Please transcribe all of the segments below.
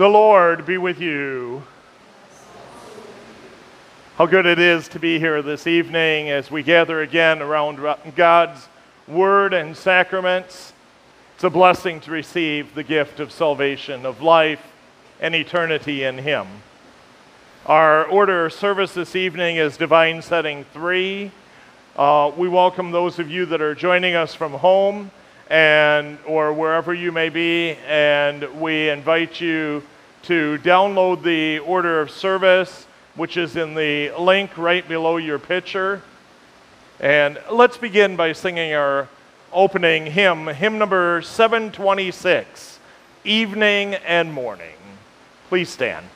The Lord be with you. How good it is to be here this evening as we gather again around God's Word and sacraments. It's a blessing to receive the gift of salvation, of life, and eternity in Him. Our order of service this evening is Divine Setting 3. Uh, we welcome those of you that are joining us from home and or wherever you may be, and we invite you to download the order of service, which is in the link right below your picture. And let's begin by singing our opening hymn, hymn number 726, Evening and Morning. Please stand.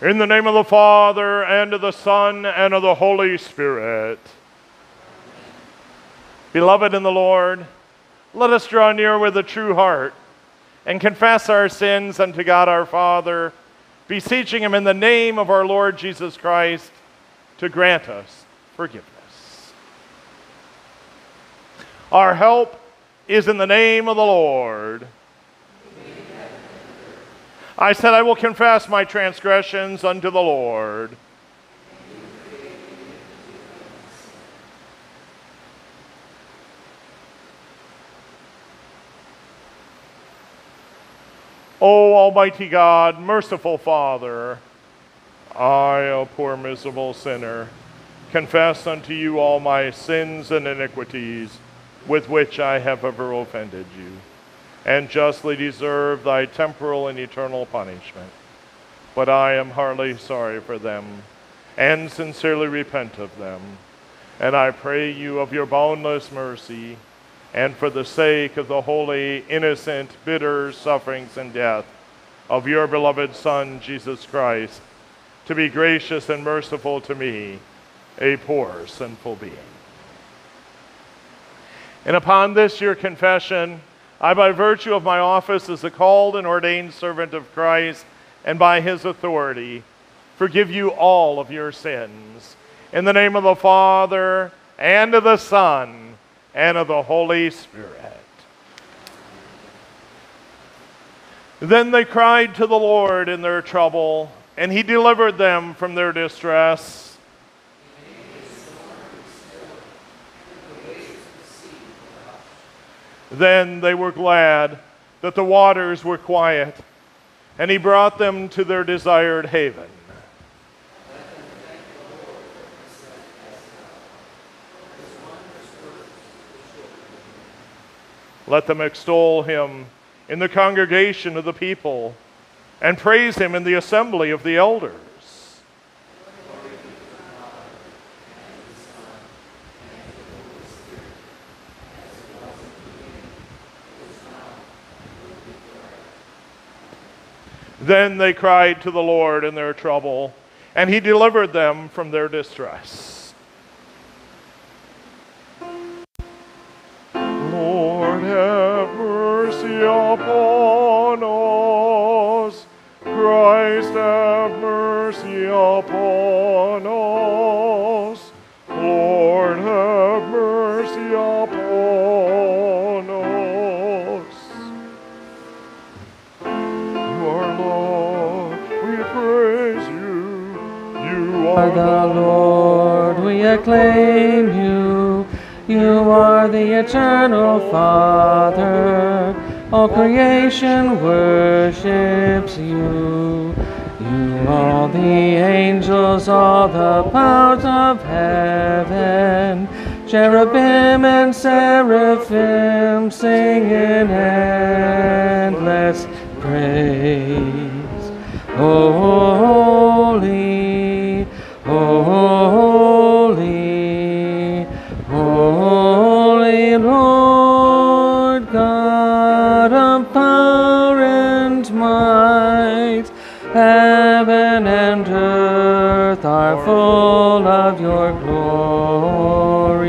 In the name of the Father, and of the Son, and of the Holy Spirit. Beloved in the Lord, let us draw near with a true heart and confess our sins unto God our Father, beseeching Him in the name of our Lord Jesus Christ to grant us forgiveness. Our help is in the name of the Lord. I said, I will confess my transgressions unto the Lord. O Almighty God, merciful Father, I, a poor miserable sinner, confess unto you all my sins and iniquities with which I have ever offended you and justly deserve thy temporal and eternal punishment. But I am heartily sorry for them, and sincerely repent of them. And I pray you of your boundless mercy, and for the sake of the holy, innocent, bitter sufferings and death of your beloved Son, Jesus Christ, to be gracious and merciful to me, a poor, sinful being. And upon this, your confession, I, by virtue of my office as a called and ordained servant of Christ, and by his authority, forgive you all of your sins. In the name of the Father, and of the Son, and of the Holy Spirit. Then they cried to the Lord in their trouble, and he delivered them from their distress. Then they were glad that the waters were quiet, and he brought them to their desired haven. Let them extol him in the congregation of the people and praise him in the assembly of the elders. Then they cried to the Lord in their trouble, and he delivered them from their distress. Lord, have mercy upon us. Christ, have mercy upon the Lord, we acclaim you. You are the eternal Father. All creation worships you. You, all the angels, all the powers of heaven, cherubim and seraphim sing in endless praise. Oh, holy, are full of your glory.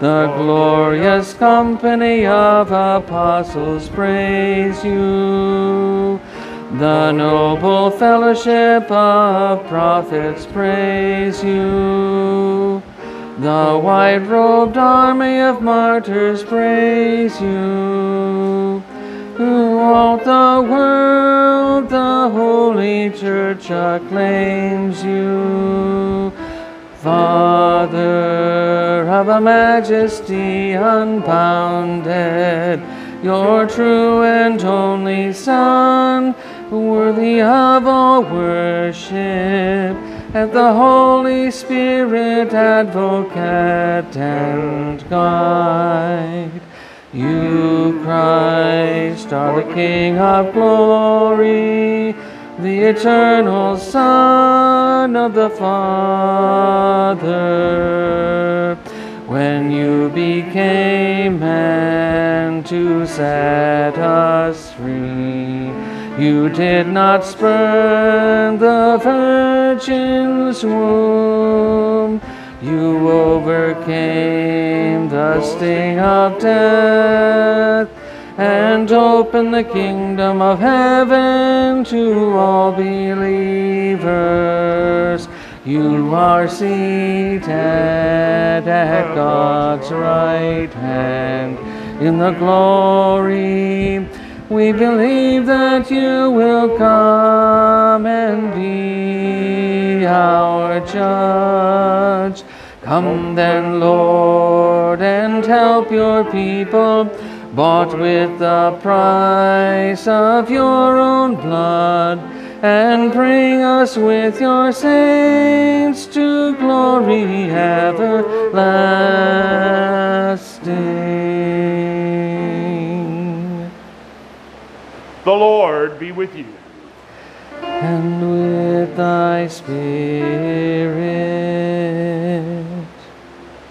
The glorious company of apostles praise you. The noble fellowship of prophets praise you. The white robed army of martyrs praise you. Throughout the world, Holy Church acclaims you. Father of a majesty unbounded, your true and only Son, worthy of all worship, and the Holy Spirit, advocate and guide. You, Christ, are the King of glory, the eternal Son of the Father. When you became man to set us free, you did not spurn the Virgin's womb. You overcame the sting of death and open the kingdom of heaven to all believers. You are seated at God's right hand in the glory. We believe that you will come and be our judge. Come then, Lord, and help your people. Bought with the price of your own blood, and bring us with your saints to glory everlasting. The Lord be with you. And with thy spirit.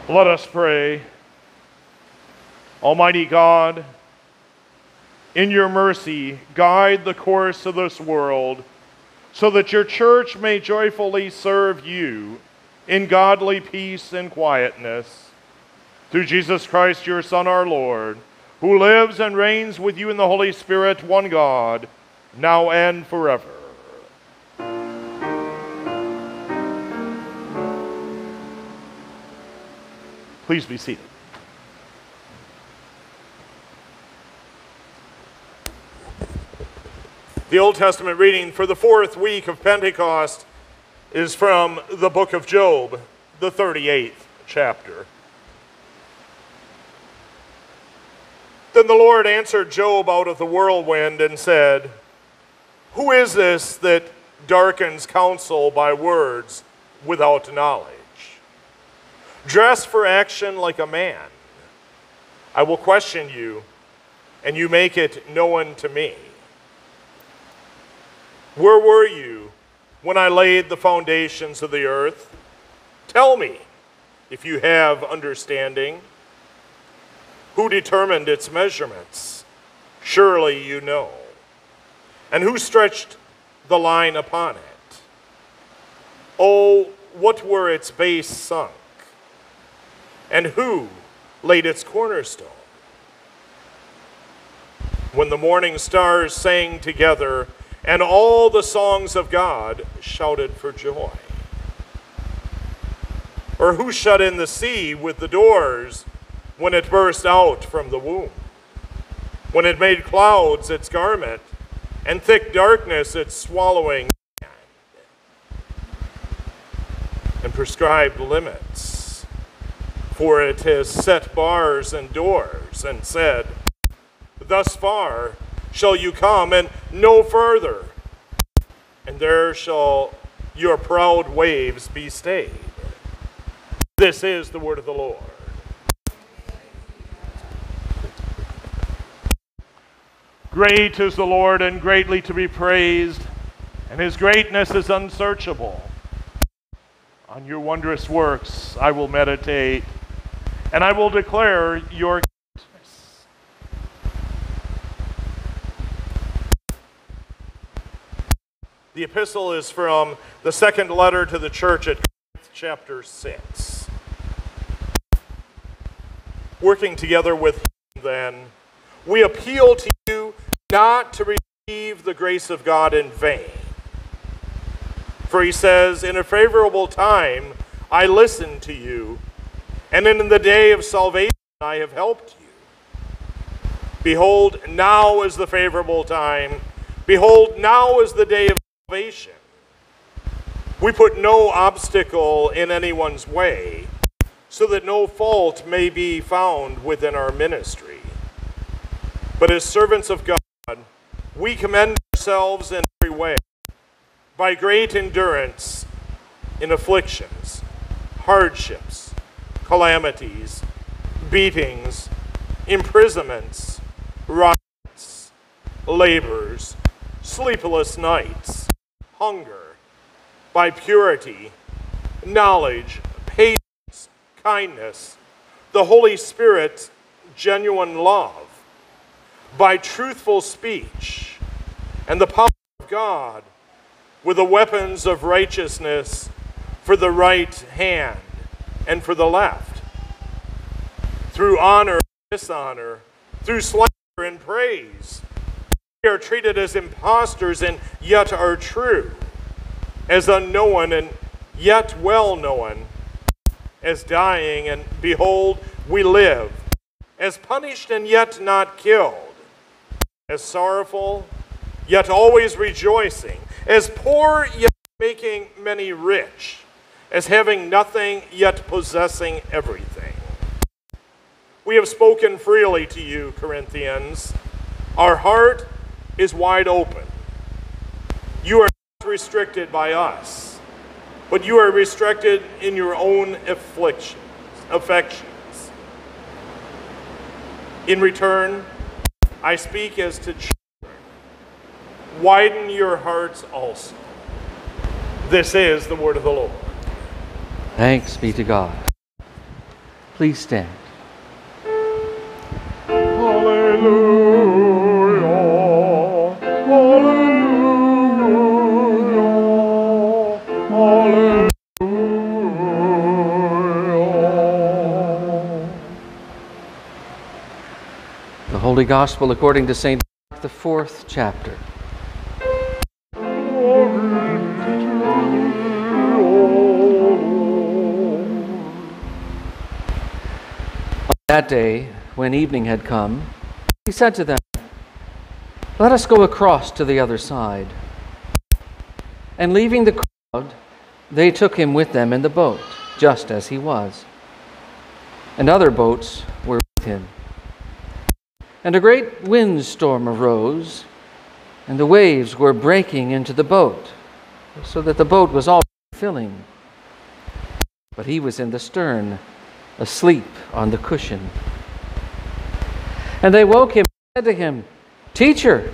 Let us pray. Almighty God, in your mercy, guide the course of this world so that your church may joyfully serve you in godly peace and quietness. Through Jesus Christ, your Son, our Lord, who lives and reigns with you in the Holy Spirit, one God, now and forever. Please be seated. The Old Testament reading for the fourth week of Pentecost is from the book of Job, the 38th chapter. Then the Lord answered Job out of the whirlwind and said, Who is this that darkens counsel by words without knowledge? Dress for action like a man. I will question you, and you make it known to me. Where were you when I laid the foundations of the earth? Tell me if you have understanding. Who determined its measurements? Surely you know. And who stretched the line upon it? Oh, what were its base sunk? And who laid its cornerstone? When the morning stars sang together, and all the songs of God shouted for joy. Or who shut in the sea with the doors when it burst out from the womb? When it made clouds its garment and thick darkness its swallowing hand, and prescribed limits. For it has set bars and doors and said, Thus far shall you come, and no further. And there shall your proud waves be stayed. This is the word of the Lord. Great is the Lord and greatly to be praised, and his greatness is unsearchable. On your wondrous works I will meditate, and I will declare your The epistle is from the second letter to the church at Corinth, chapter 6. Working together with him, then, we appeal to you not to receive the grace of God in vain. For he says, In a favorable time I listened to you, and in the day of salvation I have helped you. Behold, now is the favorable time. Behold, now is the day of salvation. We put no obstacle in anyone's way so that no fault may be found within our ministry. But as servants of God, we commend ourselves in every way by great endurance in afflictions, hardships, calamities, beatings, imprisonments, riots, labors, sleepless nights hunger, by purity, knowledge, patience, kindness, the Holy Spirit's genuine love, by truthful speech, and the power of God with the weapons of righteousness for the right hand and for the left, through honor and dishonor, through slander and praise are treated as impostors and yet are true, as unknown and yet well known, as dying and behold, we live, as punished and yet not killed, as sorrowful yet always rejoicing, as poor yet making many rich, as having nothing yet possessing everything. We have spoken freely to you, Corinthians. Our heart is wide open. You are not restricted by us, but you are restricted in your own afflictions, affections. In return, I speak as to children. Widen your hearts also. This is the word of the Lord. Thanks be to God. Please stand. Hallelujah. Holy Gospel according to St. Mark, the fourth chapter. On That day, when evening had come, he said to them, Let us go across to the other side. And leaving the crowd, they took him with them in the boat, just as he was. And other boats were with him. And a great windstorm arose, and the waves were breaking into the boat, so that the boat was all filling. But he was in the stern, asleep on the cushion. And they woke him and said to him, Teacher,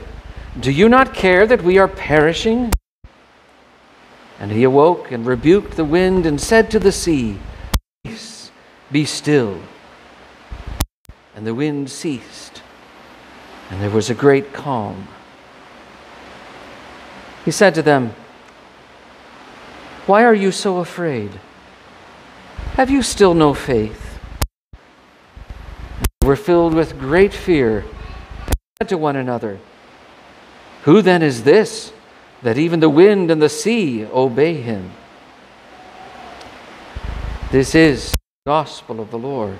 do you not care that we are perishing? And he awoke and rebuked the wind and said to the sea, Peace, be still. And the wind ceased, and there was a great calm. He said to them, Why are you so afraid? Have you still no faith? And they were filled with great fear and said to one another, Who then is this that even the wind and the sea obey him? This is the gospel of the Lord.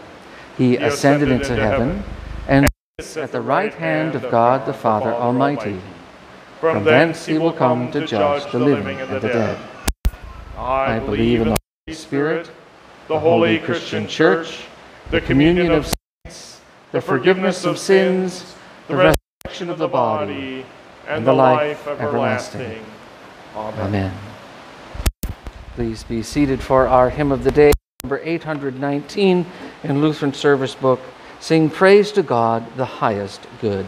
He ascended into heaven and sits at the right hand of God the Father Almighty. From thence he will come to judge the living and the dead. I believe in the Holy Spirit, the holy Christian Church, the communion of saints, the forgiveness of sins, the resurrection of the body, and the life everlasting. Amen. Amen. Please be seated for our hymn of the day, number 819 in Lutheran Service Book. Sing praise to God, the highest good.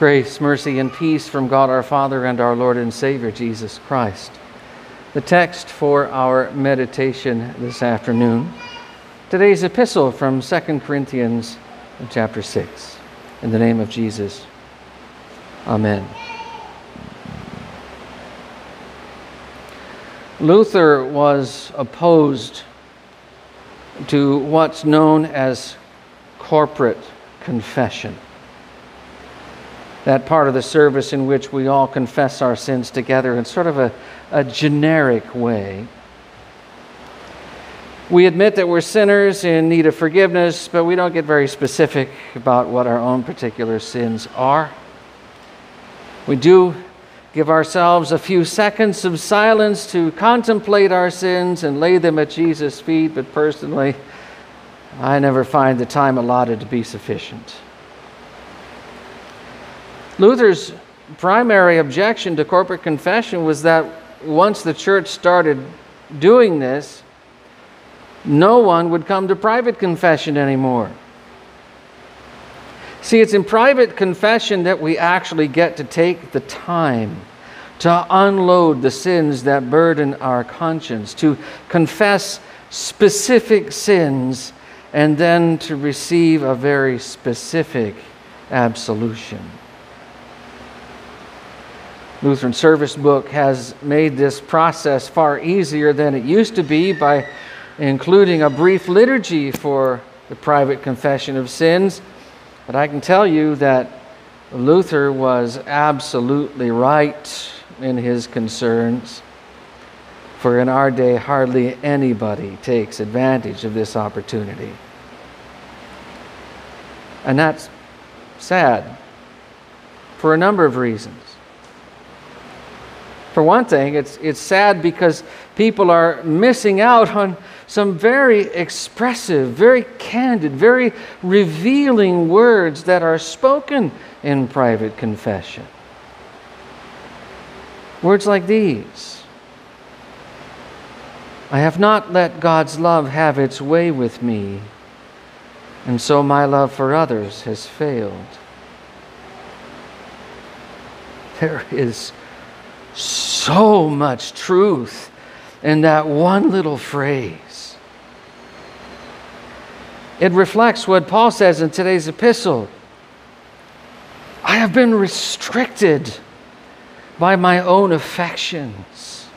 Grace, mercy, and peace from God our Father and our Lord and Savior Jesus Christ. The text for our meditation this afternoon, today's epistle from 2 Corinthians chapter 6. In the name of Jesus, Amen. Luther was opposed to what's known as corporate confession that part of the service in which we all confess our sins together in sort of a, a generic way. We admit that we're sinners in need of forgiveness, but we don't get very specific about what our own particular sins are. We do give ourselves a few seconds of silence to contemplate our sins and lay them at Jesus' feet, but personally, I never find the time allotted to be sufficient. Luther's primary objection to corporate confession was that once the church started doing this, no one would come to private confession anymore. See, it's in private confession that we actually get to take the time to unload the sins that burden our conscience, to confess specific sins, and then to receive a very specific absolution. Lutheran Service Book has made this process far easier than it used to be by including a brief liturgy for the private confession of sins. But I can tell you that Luther was absolutely right in his concerns. For in our day, hardly anybody takes advantage of this opportunity. And that's sad for a number of reasons. For one thing, it's, it's sad because people are missing out on some very expressive, very candid, very revealing words that are spoken in private confession. Words like these I have not let God's love have its way with me, and so my love for others has failed. There is so much truth in that one little phrase. It reflects what Paul says in today's epistle I have been restricted by my own affections.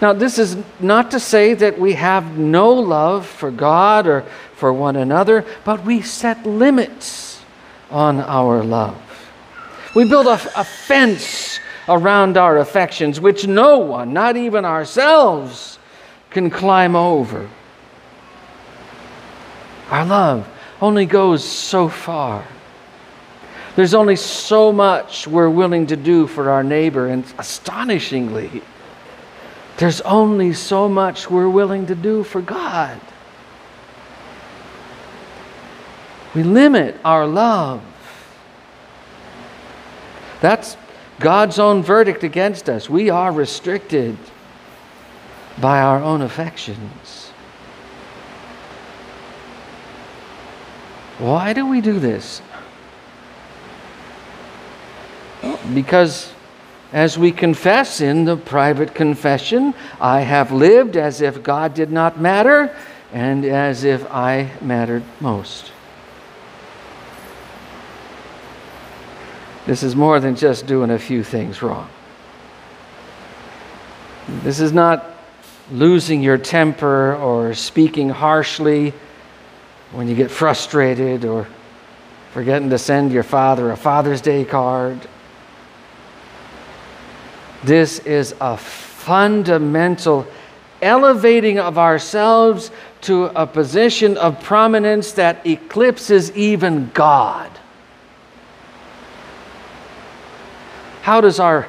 Now, this is not to say that we have no love for God or for one another, but we set limits on our love. We build a, a fence around our affections, which no one, not even ourselves, can climb over. Our love only goes so far. There's only so much we're willing to do for our neighbor, and astonishingly, there's only so much we're willing to do for God. We limit our love that's God's own verdict against us. We are restricted by our own affections. Why do we do this? Because as we confess in the private confession, I have lived as if God did not matter and as if I mattered most. This is more than just doing a few things wrong. This is not losing your temper or speaking harshly when you get frustrated or forgetting to send your father a Father's Day card. This is a fundamental elevating of ourselves to a position of prominence that eclipses even God. How does our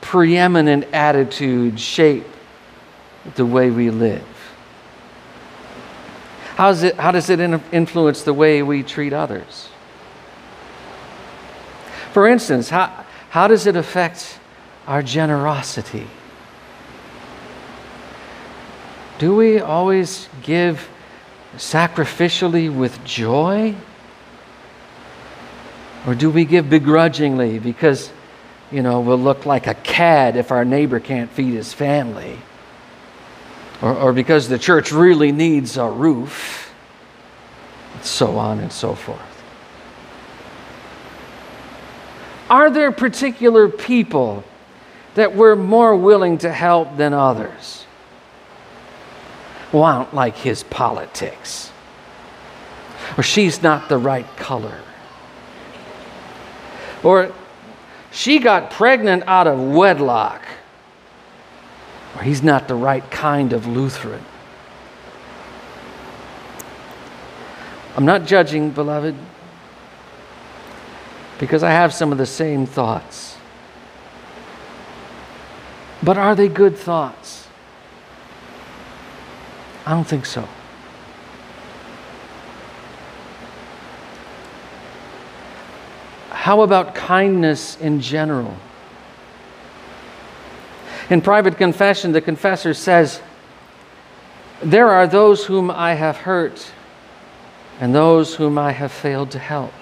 preeminent attitude shape the way we live? How does it, how does it influence the way we treat others? For instance, how, how does it affect our generosity? Do we always give sacrificially with joy? Or do we give begrudgingly because, you know, we'll look like a cad if our neighbor can't feed his family? Or, or because the church really needs a roof? and So on and so forth. Are there particular people that we're more willing to help than others? Well, I don't like his politics. Or she's not the right color. Or she got pregnant out of wedlock. Or he's not the right kind of Lutheran. I'm not judging, beloved, because I have some of the same thoughts. But are they good thoughts? I don't think so. How about kindness in general? In private confession, the confessor says, There are those whom I have hurt and those whom I have failed to help.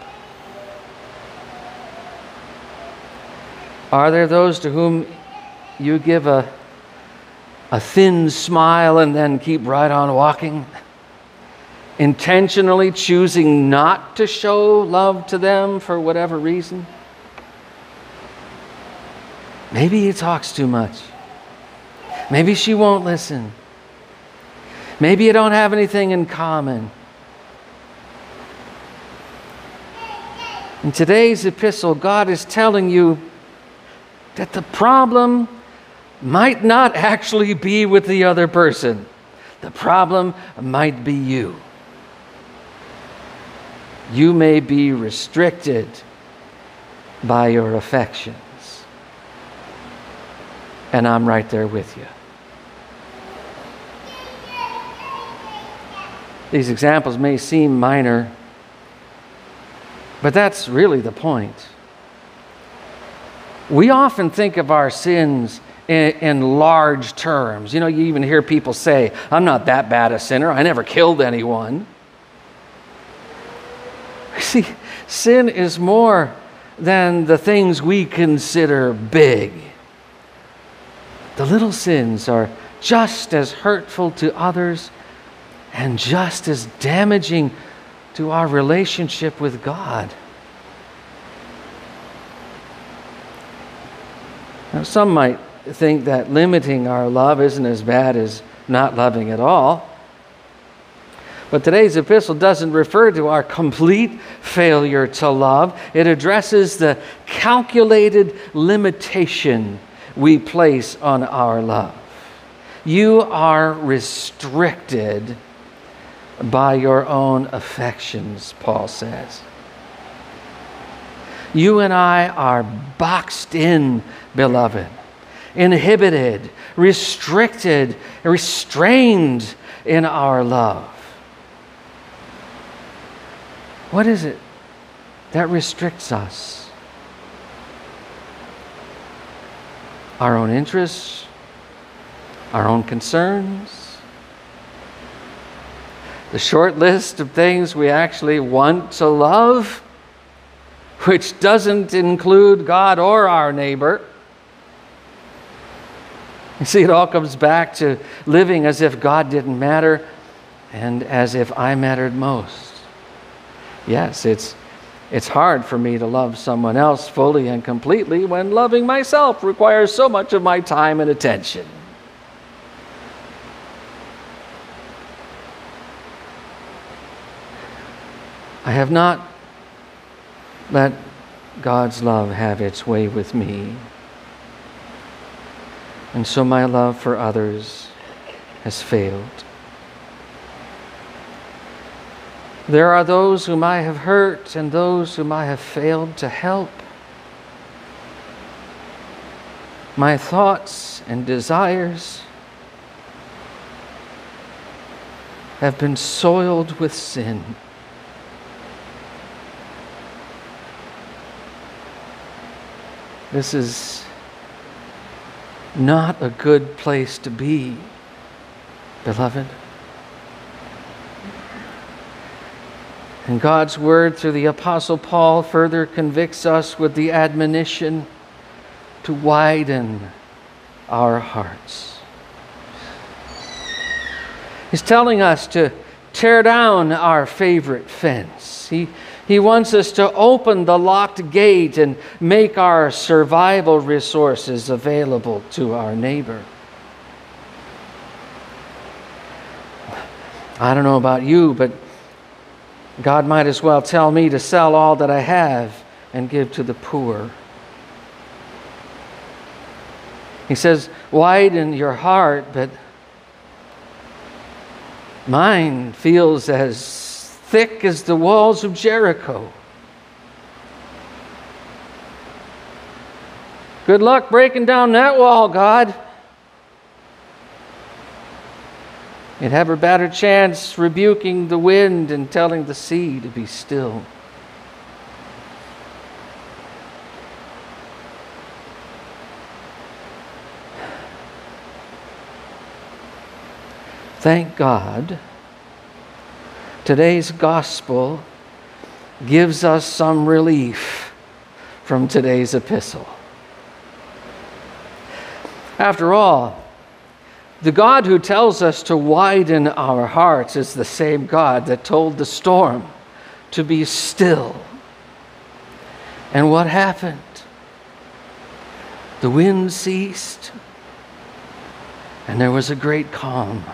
Are there those to whom you give a, a thin smile and then keep right on walking? Intentionally choosing not to show love to them for whatever reason? Maybe he talks too much. Maybe she won't listen. Maybe you don't have anything in common. In today's epistle, God is telling you that the problem might not actually be with the other person, the problem might be you you may be restricted by your affections. And I'm right there with you. These examples may seem minor, but that's really the point. We often think of our sins in, in, large terms. You know, you even hear people say, I'm not that bad a sinner, I never killed anyone. See, sin is more than the things we consider big. The little sins are just as hurtful to others and just as damaging to our relationship with God. Now, some might think that limiting our love isn't as bad as not loving at all. But today's epistle doesn't refer to our complete failure to love, it addresses the calculated limitation we place on our love. You are restricted by your own affections, Paul says. You and I are boxed in, beloved, inhibited, restricted, restrained in our love. What is it that restricts us? Our own interests, our own concerns, the short list of things we actually want to love, which doesn't include God or our neighbor. You see, it all comes back to living as if God didn't matter and as if I mattered most. Yes, it's, it's hard for me to love someone else fully and completely when loving myself requires so much of my time and attention. I have not let God's love have its way with me. And so my love for others has failed. There are those whom I have hurt and those whom I have failed to help. My thoughts and desires have been soiled with sin. This is not a good place to be, beloved. And God's word through the Apostle Paul further convicts us with the admonition to widen our hearts. He's telling us to tear down our favorite fence. He, he wants us to open the locked gate and make our survival resources available to our neighbor. I don't know about you, but God might as well tell me to sell all that I have and give to the poor. He says, Widen your heart, but mine feels as thick as the walls of Jericho. Good luck breaking down that wall, God. You'd have a better chance rebuking the wind and telling the sea to be still. Thank God, today's gospel gives us some relief from today's epistle. After all, the God who tells us to widen our hearts is the same God that told the storm to be still. And what happened? The wind ceased, and there was a great calm.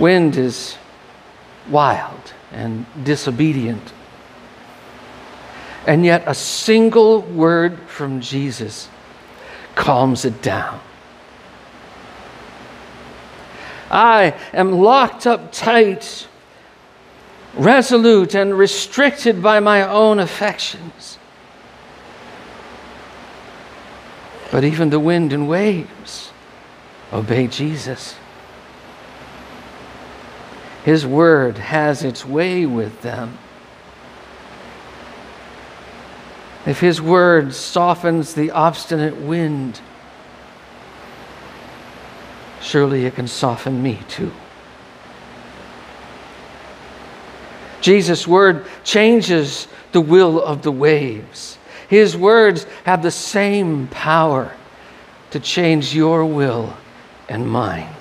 Wind is wild and disobedient. And yet, a single word from Jesus calms it down. I am locked up tight, resolute, and restricted by my own affections. But even the wind and waves obey Jesus. His word has its way with them. If His word softens the obstinate wind, surely it can soften me too. Jesus' word changes the will of the waves. His words have the same power to change your will and mine.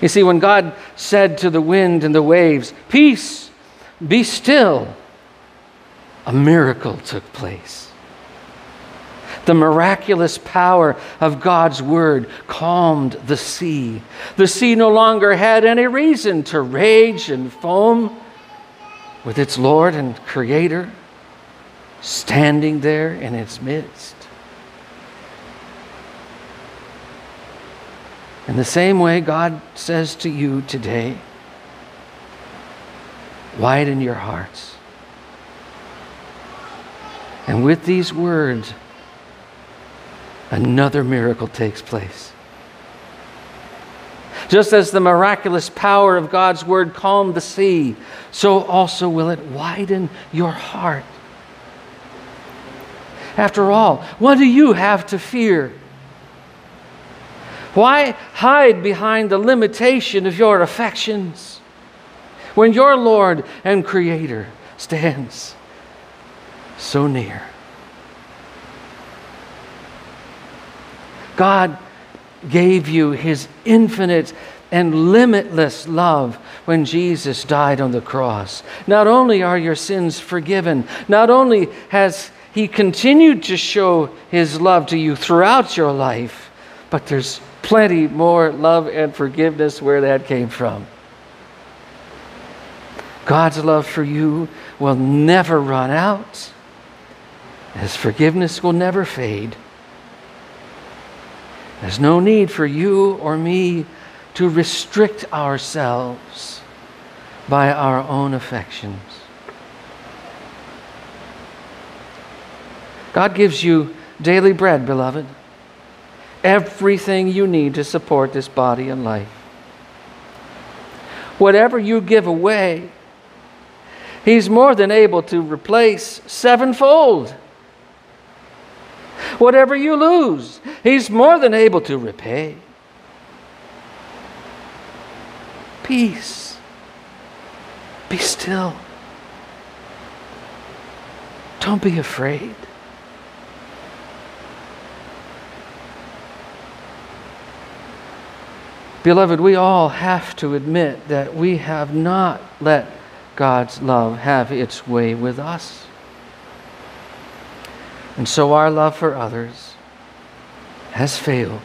You see, when God said to the wind and the waves, Peace, be still, a miracle took place. The miraculous power of God's word calmed the sea. The sea no longer had any reason to rage and foam with its Lord and Creator standing there in its midst. In the same way, God says to you today, widen your hearts and with these words, another miracle takes place. Just as the miraculous power of God's word calmed the sea, so also will it widen your heart. After all, what do you have to fear? Why hide behind the limitation of your affections when your Lord and Creator stands so near. God gave you his infinite and limitless love when Jesus died on the cross. Not only are your sins forgiven, not only has he continued to show his love to you throughout your life, but there's plenty more love and forgiveness where that came from. God's love for you will never run out. His forgiveness will never fade. There's no need for you or me to restrict ourselves by our own affections. God gives you daily bread, beloved. Everything you need to support this body and life. Whatever you give away, He's more than able to replace sevenfold. Whatever you lose, He's more than able to repay. Peace. Be still. Don't be afraid. Beloved, we all have to admit that we have not let God's love have its way with us. And so our love for others has failed.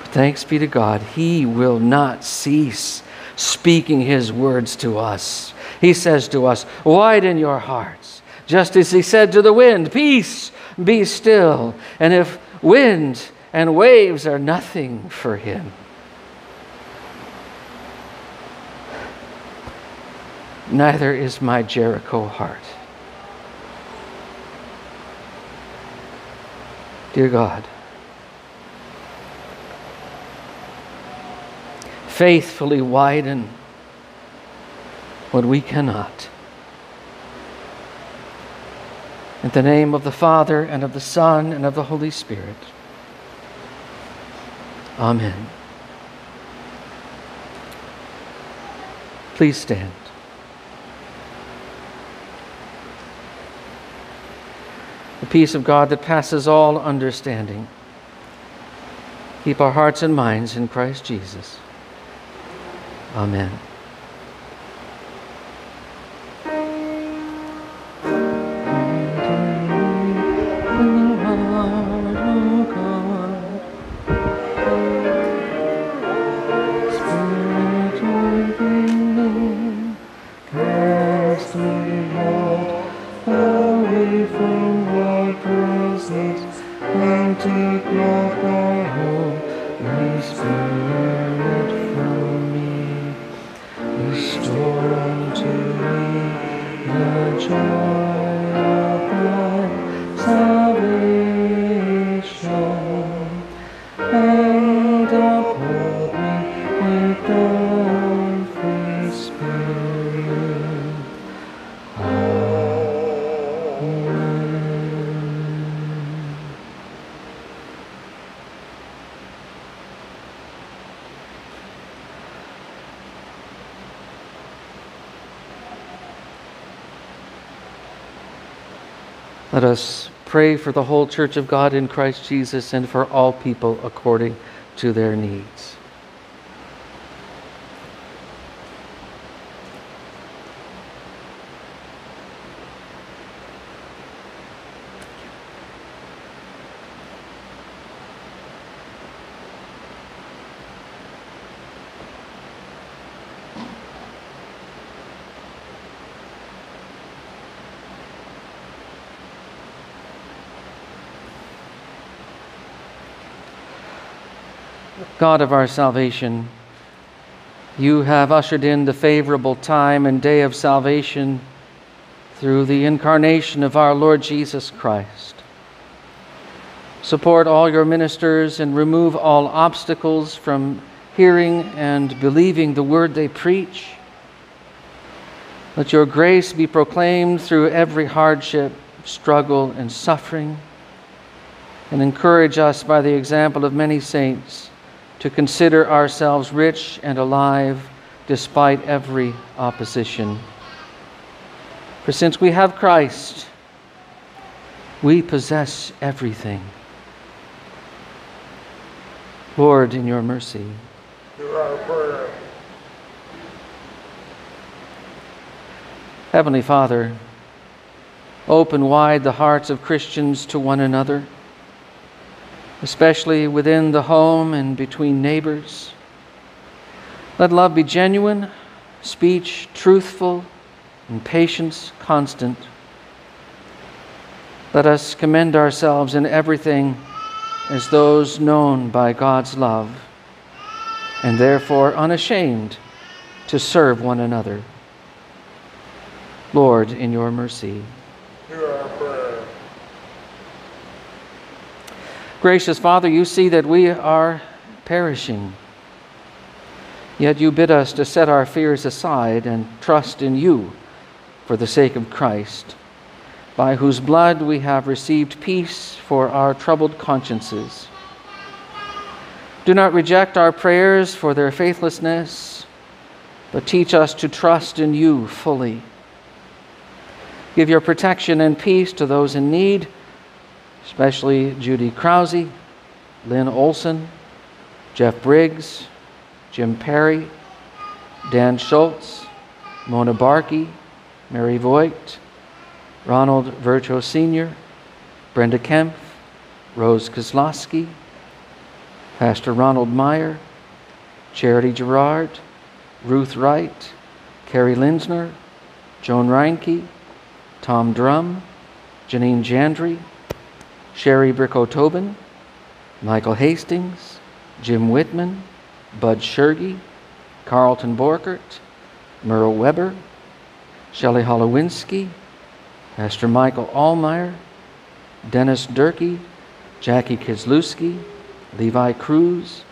But thanks be to God, He will not cease speaking His words to us. He says to us, Widen your hearts, just as He said to the wind, Peace, be still. And if wind and waves are nothing for him. Neither is my Jericho heart. Dear God, faithfully widen what we cannot. In the name of the Father, and of the Son, and of the Holy Spirit. Amen. Please stand. The peace of God that passes all understanding. Keep our hearts and minds in Christ Jesus. Amen. Us pray for the whole church of God in Christ Jesus and for all people according to their needs. God of our salvation, you have ushered in the favorable time and day of salvation through the incarnation of our Lord Jesus Christ. Support all your ministers and remove all obstacles from hearing and believing the word they preach. Let your grace be proclaimed through every hardship, struggle, and suffering, and encourage us by the example of many saints to consider ourselves rich and alive despite every opposition. For since we have Christ, we possess everything. Lord, in your mercy, hear our prayer. Heavenly Father, open wide the hearts of Christians to one another especially within the home and between neighbors. Let love be genuine, speech truthful, and patience constant. Let us commend ourselves in everything as those known by God's love, and therefore unashamed to serve one another. Lord, in your mercy. Hear our prayer. Gracious Father, you see that we are perishing. Yet you bid us to set our fears aside and trust in you for the sake of Christ, by whose blood we have received peace for our troubled consciences. Do not reject our prayers for their faithlessness, but teach us to trust in you fully. Give your protection and peace to those in need, especially Judy Krause, Lynn Olson, Jeff Briggs, Jim Perry, Dan Schultz, Mona Barkey, Mary Voigt, Ronald Vircho Sr., Brenda Kempf, Rose Kozlowski, Pastor Ronald Meyer, Charity Gerard, Ruth Wright, Carrie Linsner, Joan Reinke, Tom Drum, Janine Jandry, Sherry Bricko Tobin, Michael Hastings, Jim Whitman, Bud Shergy, Carlton Borkert, Merle Weber, Shelley Holowinski, Pastor Michael Allmeyer, Dennis Durkee, Jackie Kislewski, Levi Cruz,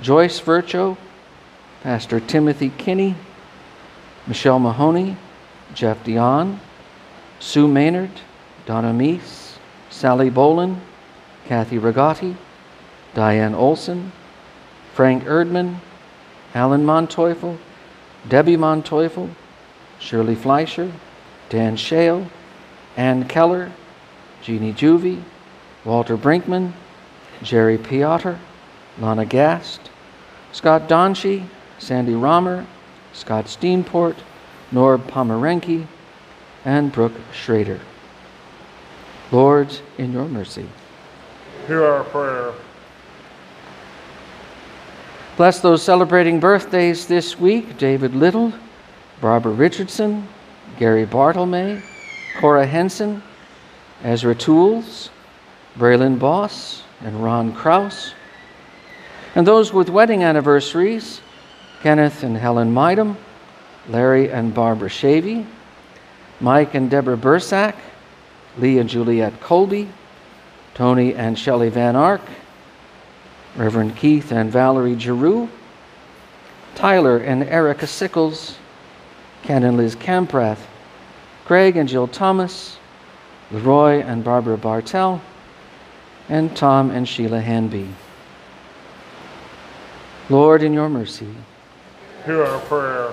Joyce Vircho, Pastor Timothy Kinney, Michelle Mahoney, Jeff Dion, Sue Maynard, Donna Meese, Sally Bolin, Kathy Rigotti, Diane Olson, Frank Erdman, Alan Monteufel, Debbie Monteufel, Shirley Fleischer, Dan Shale, Ann Keller, Jeannie Juvie, Walter Brinkman, Jerry Piotr, Lana Gast, Scott Donchi, Sandy Romer, Scott Steenport, Norb Pomerenke, and Brooke Schrader. Lord, in your mercy. Hear our prayer. Bless those celebrating birthdays this week David Little, Barbara Richardson, Gary Bartlemay, Cora Henson, Ezra Tools, Braylon Boss, and Ron Kraus. And those with wedding anniversaries Kenneth and Helen Mydam, Larry and Barbara Shavy, Mike and Deborah Bursack, Lee and Juliet Colby, Tony and Shelley Van Ark, Reverend Keith and Valerie Giroux, Tyler and Erica Sickles, and Liz Camprath, Craig and Jill Thomas, Leroy and Barbara Bartell, and Tom and Sheila Hanby. Lord, in your mercy. Hear our prayer.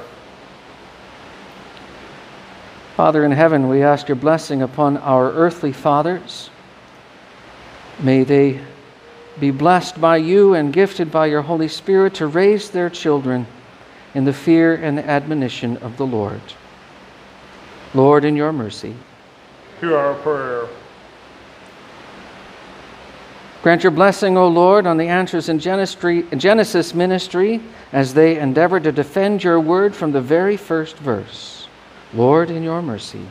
Father in heaven, we ask your blessing upon our earthly fathers. May they be blessed by you and gifted by your Holy Spirit to raise their children in the fear and admonition of the Lord. Lord, in your mercy. Hear our prayer. Grant your blessing, O Lord, on the Answers in Genesis ministry as they endeavor to defend your word from the very first verse. Lord, in your mercy.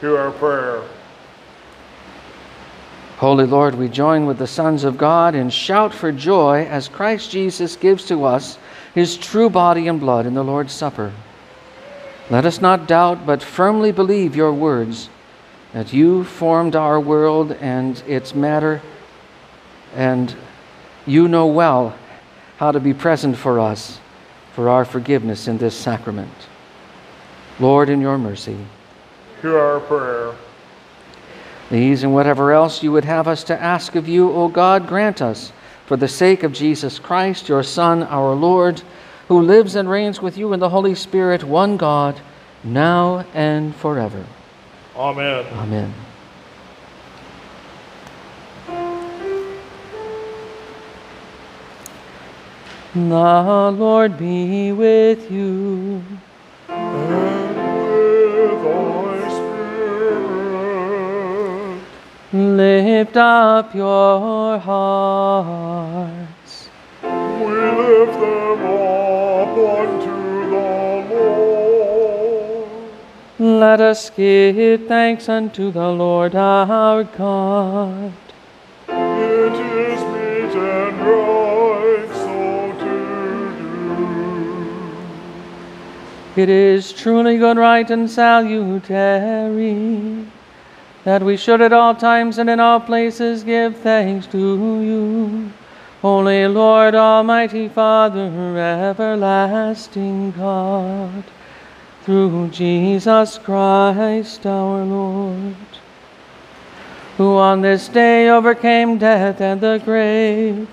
Hear our prayer. Holy Lord, we join with the sons of God and shout for joy as Christ Jesus gives to us his true body and blood in the Lord's Supper. Let us not doubt, but firmly believe your words that you formed our world and its matter, and you know well how to be present for us for our forgiveness in this sacrament. Lord, in your mercy. Hear our prayer. These and whatever else you would have us to ask of you, O God, grant us, for the sake of Jesus Christ, your Son, our Lord, who lives and reigns with you in the Holy Spirit, one God, now and forever. Amen. Amen. The Lord be with you. Lift up your hearts. We lift them up unto the Lord. Let us give thanks unto the Lord our God. It is meet and right so to do. It is truly good, right, and salutary that we should at all times and in all places give thanks to you. Holy Lord, Almighty Father, everlasting God, through Jesus Christ our Lord, who on this day overcame death and the grave,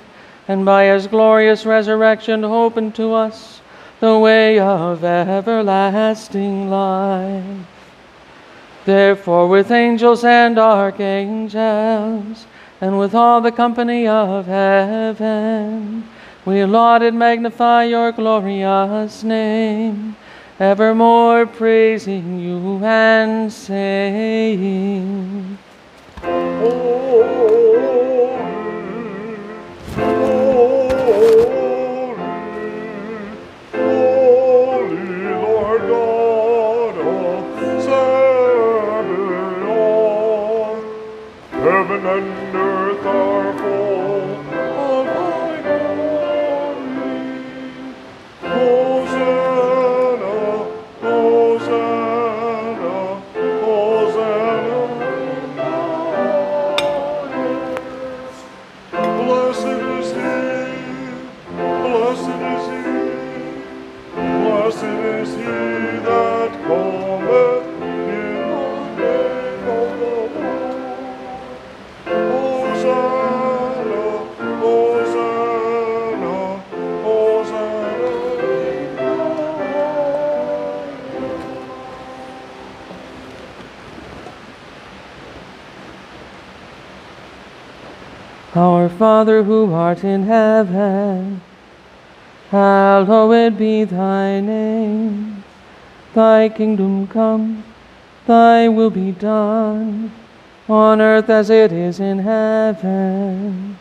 and by his glorious resurrection opened to us the way of everlasting life. Therefore, with angels and archangels, and with all the company of heaven, we laud and magnify your glorious name, evermore praising you and saying, Holy oh, Father who art in heaven, hallowed be thy name. Thy kingdom come, thy will be done, on earth as it is in heaven.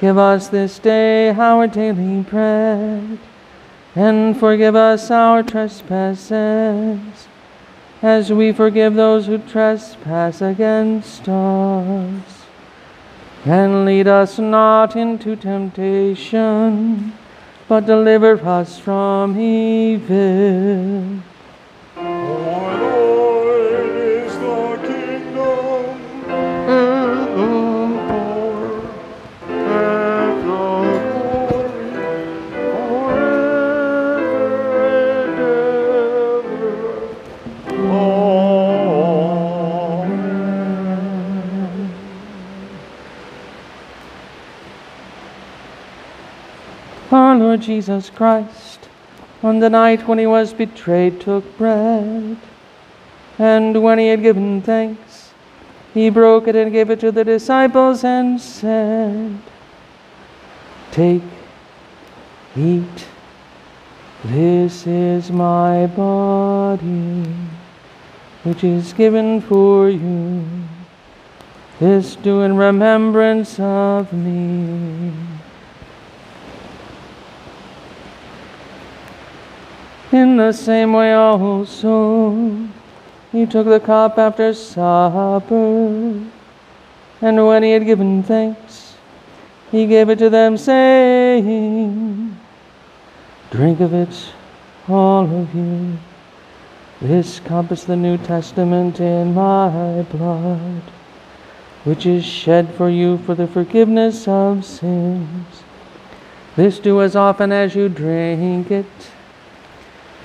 Give us this day our daily bread, and forgive us our trespasses, as we forgive those who trespass against us. And lead us not into temptation, but deliver us from evil. Jesus Christ, on the night when he was betrayed, took bread. And when he had given thanks, he broke it and gave it to the disciples and said, Take, eat, this is my body, which is given for you. This do in remembrance of me. In the same way also, he took the cup after supper, and when he had given thanks, he gave it to them, saying, Drink of it, all of you. This cup is the New Testament in my blood, which is shed for you for the forgiveness of sins. This do as often as you drink it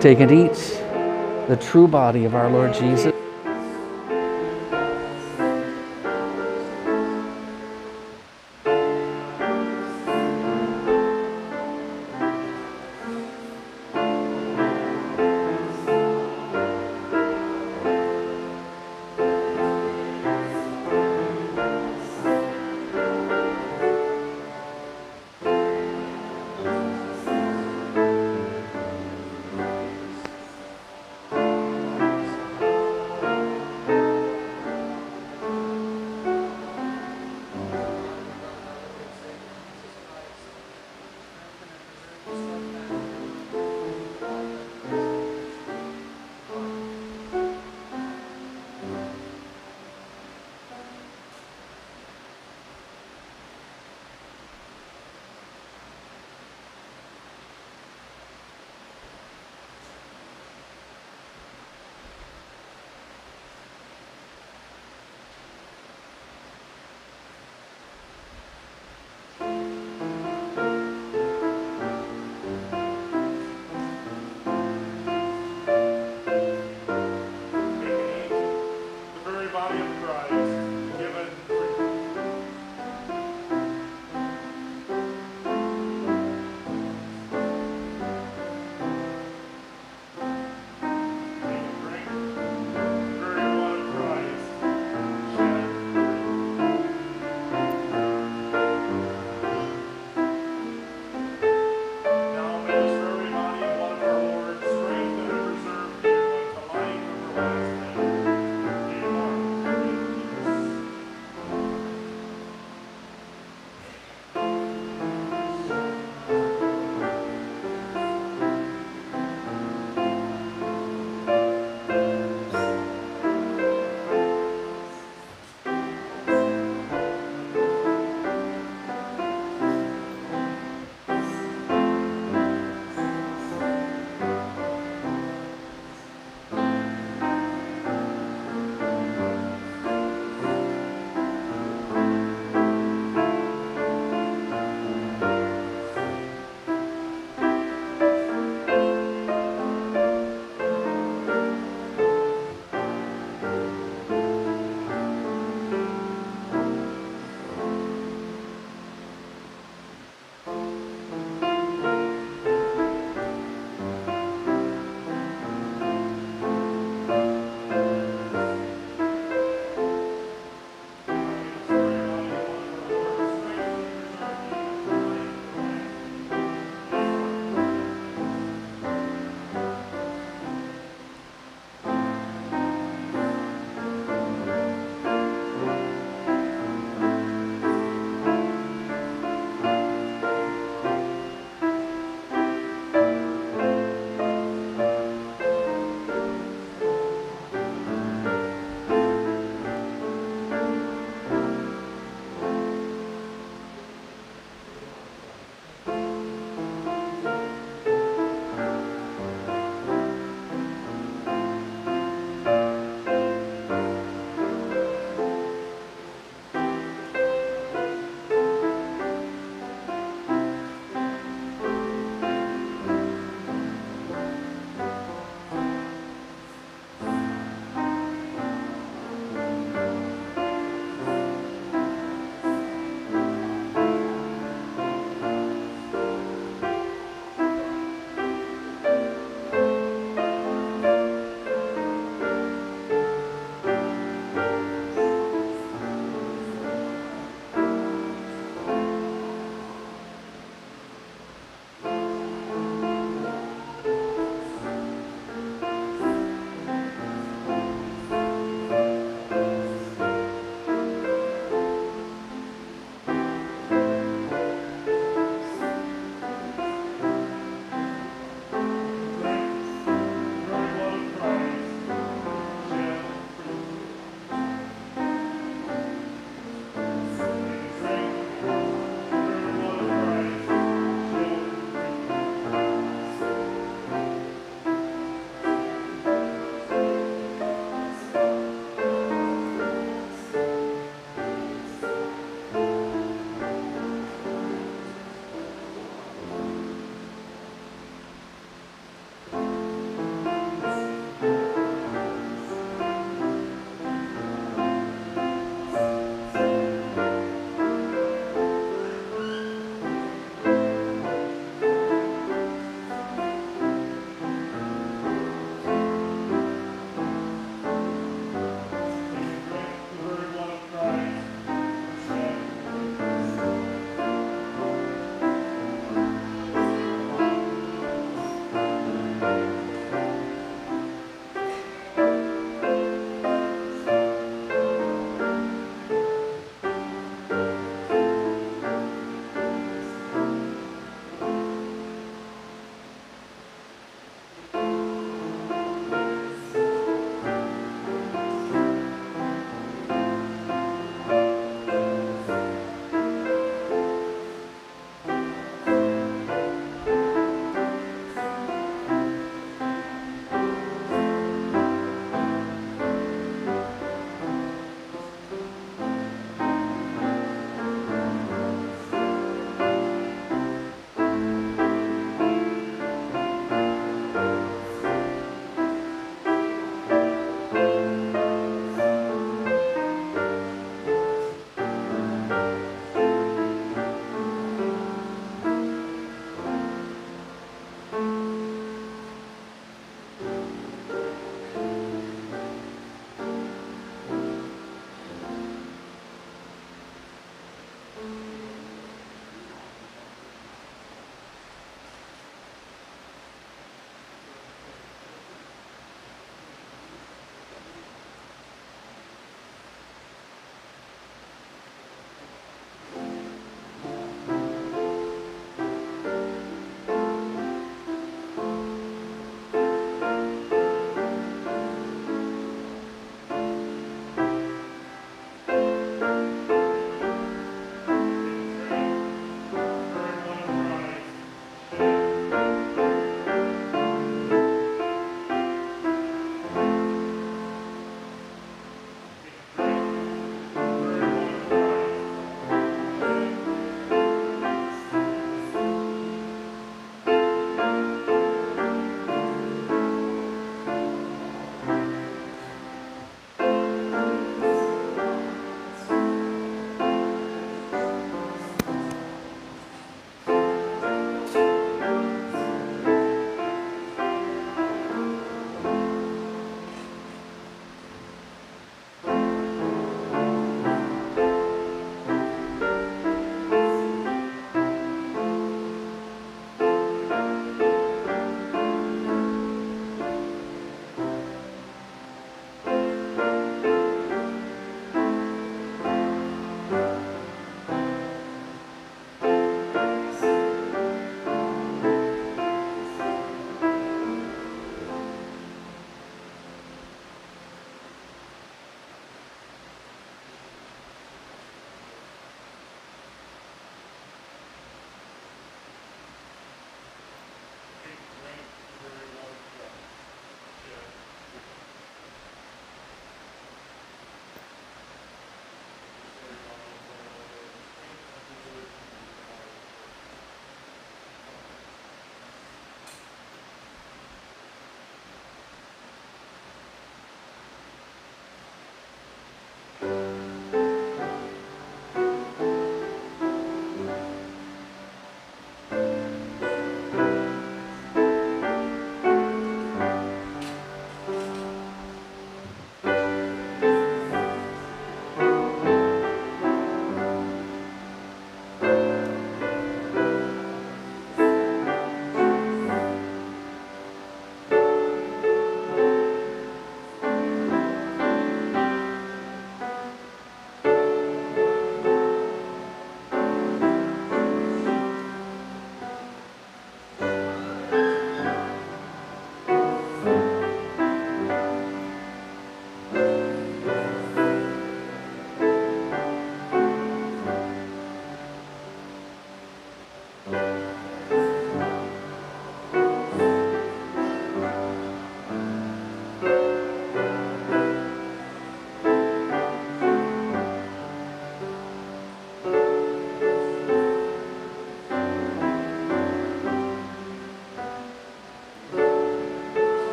Take and eat the true body of our Lord Jesus.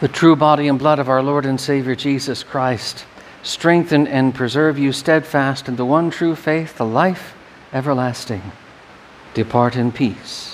The true body and blood of our Lord and Savior Jesus Christ strengthen and preserve you steadfast in the one true faith, the life everlasting. Depart in peace.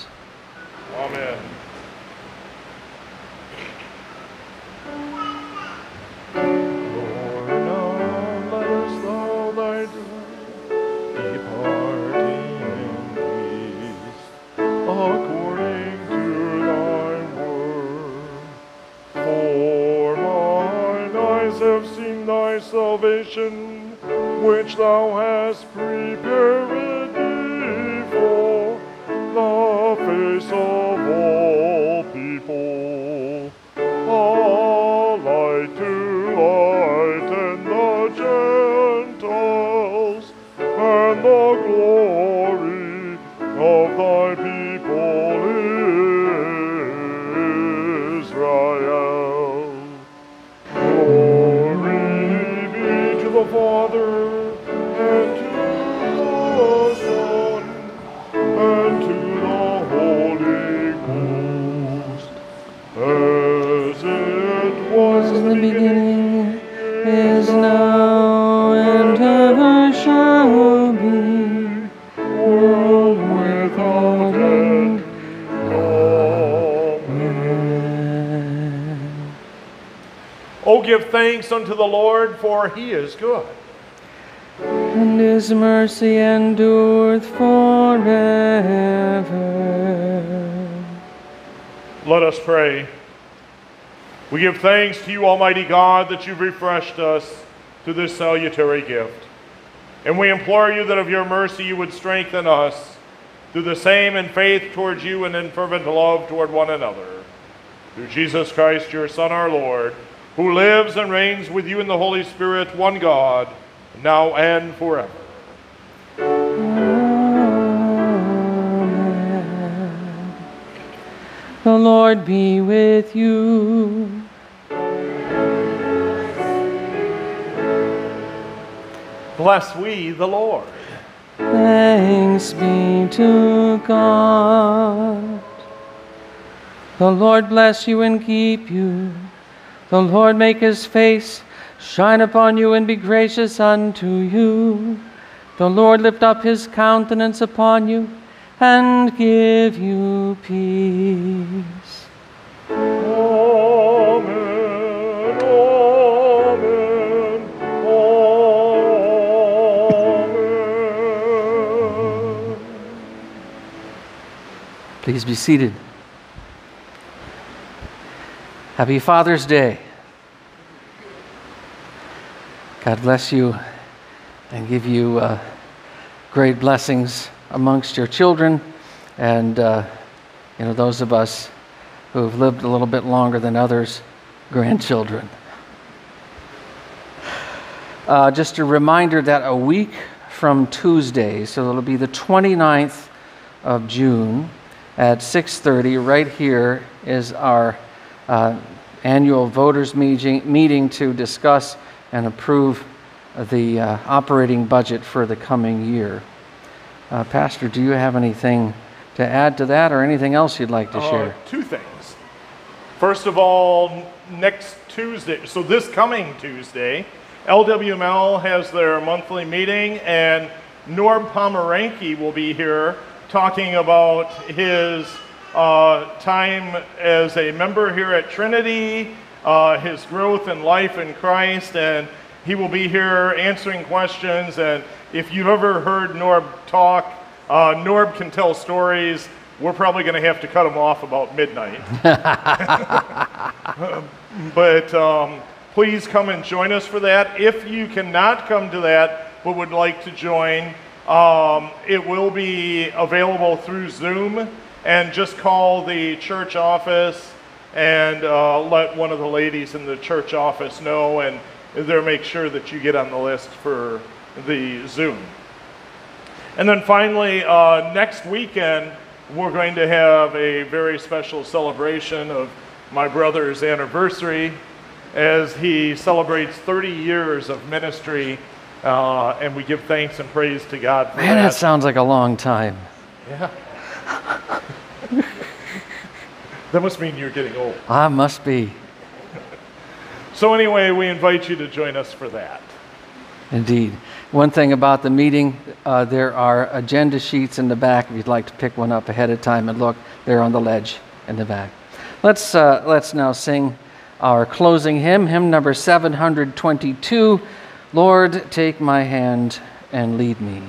Thanks unto the Lord, for he is good. And his mercy endureth forever. Let us pray. We give thanks to you, Almighty God, that you've refreshed us through this salutary gift. And we implore you that of your mercy you would strengthen us through the same in faith towards you and in fervent love toward one another. Through Jesus Christ, your Son, our Lord, who lives and reigns with you in the Holy Spirit, one God, now and forever. Amen. The Lord be with you. Bless we the Lord. Thanks be to God. The Lord bless you and keep you. The Lord make his face shine upon you and be gracious unto you. The Lord lift up his countenance upon you and give you peace. Amen. Amen. Amen. Please be seated. Happy Father's Day. God bless you and give you uh, great blessings amongst your children and uh, you know those of us who have lived a little bit longer than others, grandchildren. Uh, just a reminder that a week from Tuesday, so it'll be the 29th of June at 6:30 right here is our uh, annual voters meeting, meeting to discuss and approve the uh, operating budget for the coming year. Uh, Pastor, do you have anything to add to that or anything else you'd like to Uh, share? two things. First of all, next Tuesday, so this coming Tuesday, LWML has their monthly meeting, and Norb Pomeranke will be here talking about his time as a member here at Trinity, uh, his growth in life in Christ, and he will be here answering questions. And if you've ever heard Norb talk, uh, Norb can tell stories. We're probably going to have to cut him off about midnight. but um, please come and join us for that. If you cannot come to that but would like to join, um, it will be available through Zoom. And just call the church office and uh, let one of the ladies in the church office know, and they'll make sure that you get on the list for the Zoom. And then finally, uh, next weekend, we're going to have a very special celebration of my brother's anniversary as he celebrates 30 years of ministry, uh, and we give thanks and praise to God for Man, that. that sounds like a long time. yeah. that must mean you're getting old. I must be. So, anyway, we invite you to join us for that. Indeed. One thing about the meeting, uh, there are agenda sheets in the back. If you'd like to pick one up ahead of time and look, they're on the ledge in the back. Let's, uh, let's now sing our closing hymn, hymn number 722 Lord, take my hand and lead me.